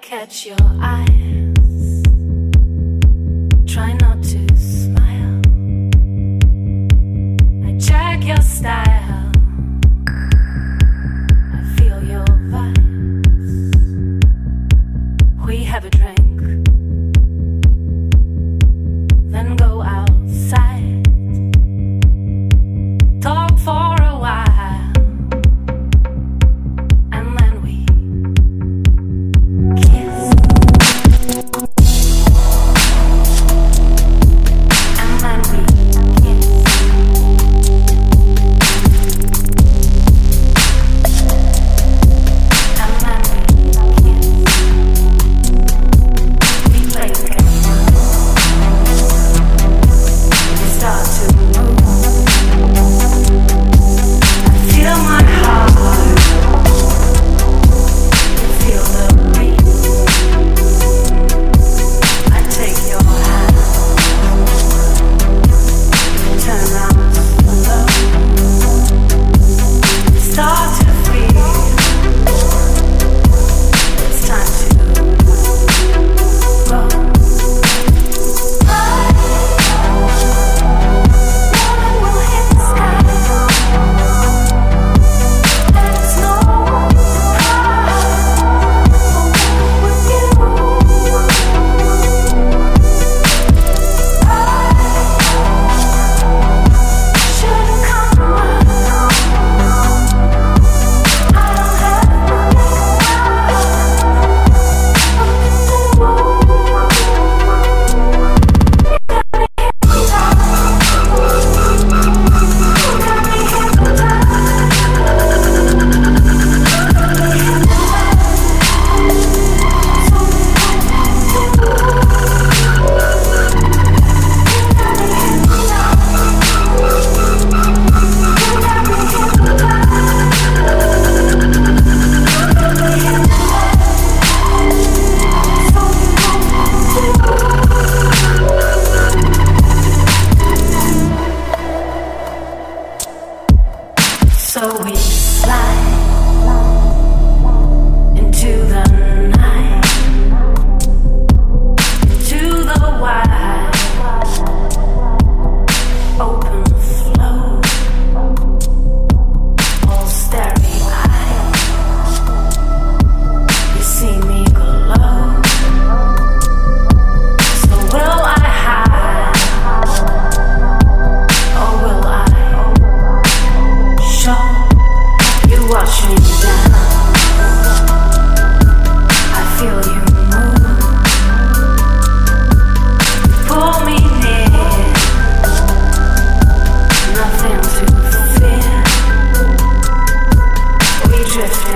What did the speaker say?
catch your eyes. fly into the shit.